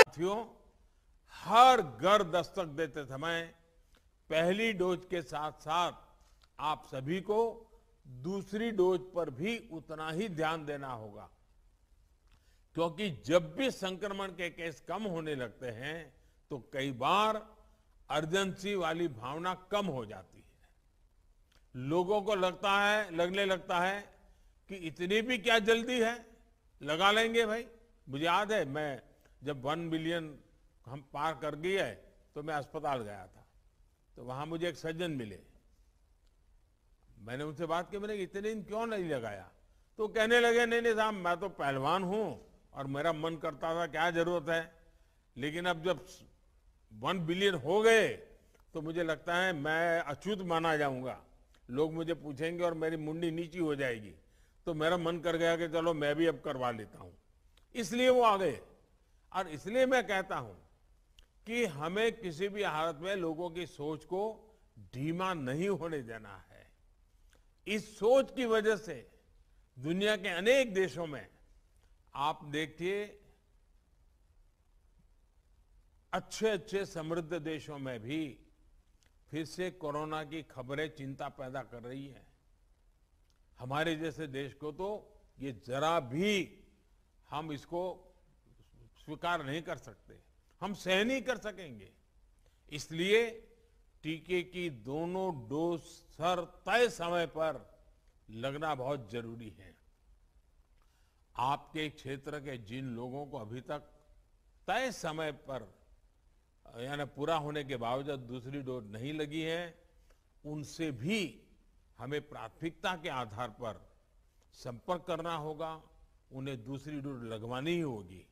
साथियों, हर घर दस्तक देते समय पहली डोज के साथ साथ आप सभी को दूसरी डोज पर भी उतना ही ध्यान देना होगा। क्योंकि जब भी संक्रमण के केस कम होने लगते हैं तो कई बार अर्जेंसी वाली भावना कम हो जाती है। लोगों को लगता है, लगने लगता है कि इतनी भी क्या जल्दी है? लगा लेंगे भाई। मुझे याद है, मैं जब वन बिलियन हम पार कर गए तो मैं अस्पताल गया था। तो वहाँ मुझे एक सज्जन मिले। मैंने उनसे बात की, मैंने इतने दिन क्यों नहीं लगाया? तो कहने लगे, नहीं नहीं साहब, मैं तो पहलवान हूँ और मेरा मन करता था, क्या ज़रूरत है? लेकिन अब जब वन बिलियन हो गए तो मुझे लगता है मैं अछूत माना जाऊँगा। लोग मुझे पूछेंगे और मेरी मुंडी नीची हो जाएगी। तो मेरा मन कर गया कि चलो मैं भी अब करवा लेता हूँ। इसलिए वो आ गए। और इसलिए मैं कहता हूँ कि हमें किसी भी हालत में लोगों की सोच को धीमा नहीं होने देना है। इस सोच की वजह से दुनिया के अनेक देशों में आप देखिए अच्छे अच्छे समृद्ध देशों में भी फिर से कोरोना की खबरें चिंता पैदा कर रही है। हमारे जैसे देश को तो ये जरा भी हम इसको स्वीकार नहीं कर सकते। हम सह नहीं कर सकेंगे। इसलिए टीके की दोनों डोज सर तय समय पर लगना बहुत ज़रूरी है। आपके क्षेत्र के जिन लोगों को अभी तक तय समय पर, यानी पूरा होने के बावजूद दूसरी डोज नहीं लगी है, उनसे भी हमें प्राथमिकता के आधार पर संपर्क करना होगा उन्हें दूसरी डोज लगवानी ही होगी।